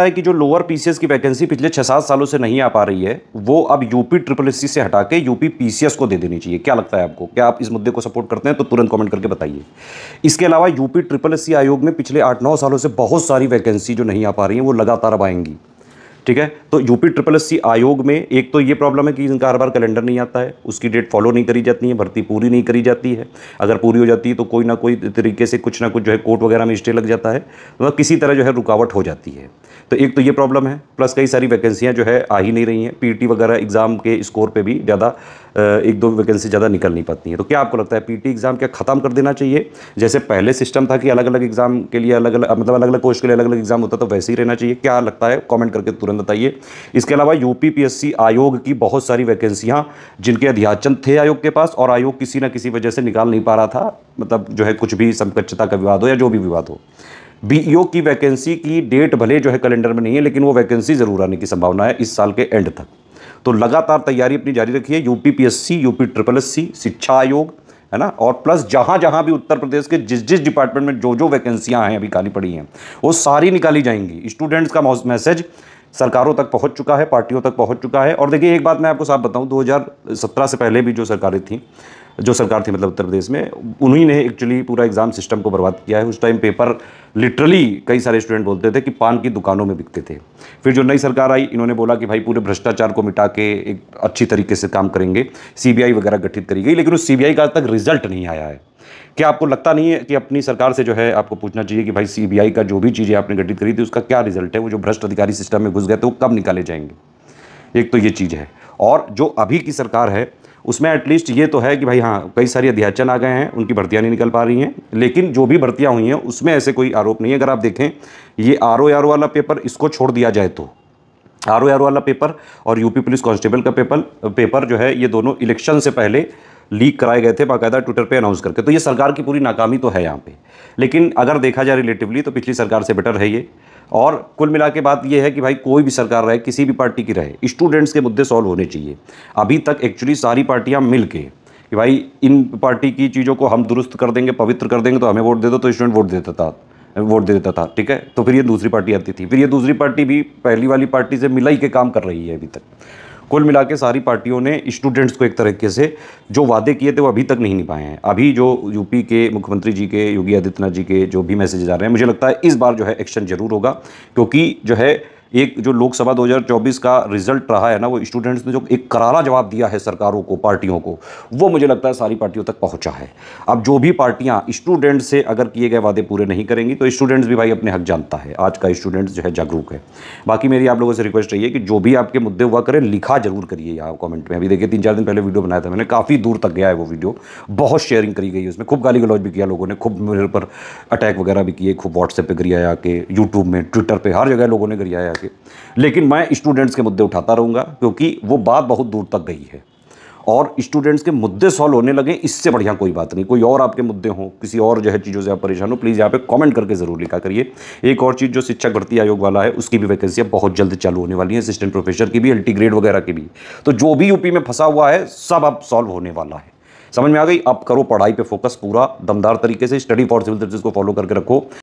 है कि जो लोअर पीसीएस की वैकेंसी पिछले छह सात सालों से नहीं आ पा रही है, वो अब यूपी ट्रिपल एससी से हटा के यूपी पीसीएस को दे देनी चाहिए। क्या लगता है आपको? क्या आप इस मुद्दे को सपोर्ट करते हैं? तो तुरंत कमेंट करके बताइए। इसके अलावा यूपी ट्रिपल एससी आयोग में पिछले आठ नौ सालों से बहुत सारी वैकेंसी जो नहीं आ पा रही है, वो लगातार अब आएँगी। ठीक है? तो यूपी ट्रिपल एस आयोग में एक तो ये प्रॉब्लम है कि इनका हर बार कैलेंडर नहीं आता है। उसकी डेट फॉलो नहीं करी जाती है, भर्ती पूरी नहीं करी जाती है। अगर पूरी हो जाती है तो कोई ना कोई तरीके से कुछ ना कुछ जो है कोर्ट वगैरह में स्टे लग जाता है। तो किसी तरह जो है रुकावट हो जाती है। तो एक तो ये प्रॉब्लम है प्लस कई सारी वैकेंसियाँ जो है आ ही नहीं रही हैं। पीटी वगैरह एग्ज़ाम के स्कोर पर भी ज़्यादा एक दो वैकेंसी ज़्यादा निकल नहीं पाती हैं। तो क्या आपको लगता है पीटी एग्ज़ाम क्या ख़त्म कर देना चाहिए? जैसे पहले सिस्टम था कि अलग अलग एग्ज़ाम के लिए अलग अलग मतलब अलग अलग पोस्ट के लिए अलग अलग एग्ज़ाम होता तो वैसे ही रहना चाहिए। क्या लगता है? कॉमेंट करके तुरंत बताइए। इसके अलावा यू आयोग की बहुत सारी वैकेंसियाँ, जिनके अध्याचन थे आयोग के पास, और आयोग किसी न किसी वजह से निकाल नहीं पा रहा था मतलब जो है कुछ भी समकक्षता का विवाद हो या जो भी विवाद हो। बीईओ की वैकेंसी की डेट भले जो है कैलेंडर में नहीं है, लेकिन वो वैकेंसी ज़रूर आने की संभावना है इस साल के एंड तक। तो लगातार तैयारी अपनी जारी रखिए UP PSC UP triple S C शिक्षा आयोग, है ना? और प्लस जहाँ जहाँ भी उत्तर प्रदेश के जिस जिस डिपार्टमेंट में जो जो वैकेंसियाँ हैं, अभी खाली पड़ी हैं, वो सारी निकाली जाएँगी। स्टूडेंट्स का मैसेज सरकारों तक पहुँच चुका है, पार्टियों तक पहुँच चुका है। और देखिए, एक बात मैं आपको साफ़ बताऊँ 2017 से पहले भी जो सरकारें थी जो सरकार थी मतलब उत्तर प्रदेश में उन्हीं ने एक्चुअली पूरा एग्ज़ाम सिस्टम को बर्बाद किया है। उस टाइम पेपर लिटरली कई सारे स्टूडेंट बोलते थे कि पान की दुकानों में बिकते थे। फिर जो नई सरकार आई, इन्होंने बोला कि भाई पूरे भ्रष्टाचार को मिटा के एक अच्छी तरीके से काम करेंगे। सीबीआई वगैरह गठित करी गई, लेकिन उस सीबीआई का आज तक रिज़ल्ट नहीं आया है। क्या आपको लगता नहीं है कि अपनी सरकार से जो है आपको पूछना चाहिए कि भाई सीबीआई का जो भी चीज़ें आपने गठित करी थी, उसका क्या रिज़ल्ट है? वो जो भ्रष्ट अधिकारी सिस्टम में घुस गए थे, वो कब निकाले जाएँगे? एक तो ये चीज़ है। और जो अभी की सरकार है उसमें एटलीस्ट ये तो है कि भाई हाँ कई सारी अध्याचन आ गए हैं, उनकी भर्तियाँ नहीं निकल पा रही हैं, लेकिन जो भी भर्तियाँ हुई हैं, उसमें ऐसे कोई आरोप नहीं है। अगर आप देखें, ये आर ओ आर वाला पेपर इसको छोड़ दिया जाए तो आर ओ आर वाला पेपर और यूपी पुलिस कांस्टेबल का पेपर पेपर जो है, ये दोनों इलेक्शन से पहले लीक कराए गए थे बाकायदा ट्विटर पे अनाउंस करके। तो ये सरकार की पूरी नाकामी तो है यहाँ पे। लेकिन अगर देखा जाए रिलेटिवली तो पिछली सरकार से बेटर है ये। और कुल मिला के बात यह है कि भाई कोई भी सरकार रहे, किसी भी पार्टी की रहे स्टूडेंट्स के मुद्दे सॉल्व होने चाहिए। अभी तक एक्चुअली सारी पार्टियाँ मिल के कि भाई इन पार्टी की चीज़ों को हम दुरुस्त कर देंगे, पवित्र कर देंगे तो हमें वोट दे दो तो स्टूडेंट वोट देता था, वोट दे देता था, ठीक है? तो फिर ये दूसरी पार्टी आती थी। फिर ये दूसरी पार्टी भी पहली वाली पार्टी से मिला ही के काम कर रही है अभी तक। कुल मिला के सारी पार्टियों ने स्टूडेंट्स को एक तरीके से जो वादे किए थे वो अभी तक नहीं निभाए हैं। अभी जो यूपी के मुख्यमंत्री जी के, योगी आदित्यनाथ जी के जो भी मैसेजेज आ रहे हैं, मुझे लगता है इस बार जो है एक्शन ज़रूर होगा, क्योंकि जो है एक जो लोकसभा 2024 का रिज़ल्ट रहा है ना, वो स्टूडेंट्स ने जो एक करारा जवाब दिया है सरकारों को, पार्टियों को, वो मुझे लगता है सारी पार्टियों तक पहुँचा है। अब जो भी पार्टियाँ स्टूडेंट से अगर किए गए वादे पूरे नहीं करेंगी तो स्टूडेंट्स भी भाई अपने हक जानता है। आज का स्टूडेंट्स जो है जागरूक है। बाकी मेरी आप लोगों से रिक्वेस्ट रही है कि जो भी आपके मुद्दे हुआ करें, लिखा ज़रूर करिए यहाँ कॉमेंट में। अभी देखिए, तीन चार दिन पहले वीडियो बनाया था मैंने, काफ़ी दूर तक गया है वो वीडियो। बहुत शेयरिंग करी गई उसमें, खूब गाली गलौज भी किया लोगों ने, खूब मेरे पर अटैक वगैरह भी किए, खूब व्हाट्सएप पर गरिया आके यूट्यूब में ट्विटर पर हर जगह लोगों ने गरिया आके लेकिन मैं स्टूडेंट्स के मुद्दे उठाता रहूँगा, क्योंकि वो बात बहुत दूर तक गई है। और स्टूडेंट्स के मुद्दे सॉल्व होने लगे, इससे बढ़िया कोई बात नहीं। कोई और आपके मुद्दे हों, किसी और जो है चीज़ों से आप परेशान हो प्लीज़ यहाँ पे कमेंट करके ज़रूर लिखा करिए। एक और चीज़ जो शिक्षक भर्ती आयोग वाला है, उसकी भी वैकेंसियाँ बहुत जल्द चालू होने वाली हैं असिस्टेंट प्रोफेसर की भी अल्टीग्रेड वगैरह की भी। तो जो भी यूपी में फंसा हुआ है, सब अब सॉल्व होने वाला है। समझ में आ गई? अब करो पढ़ाई पे फोकस पूरा, दमदार तरीके से स्टडी फॉर सिविल सर्विस को फॉलो करके रखो।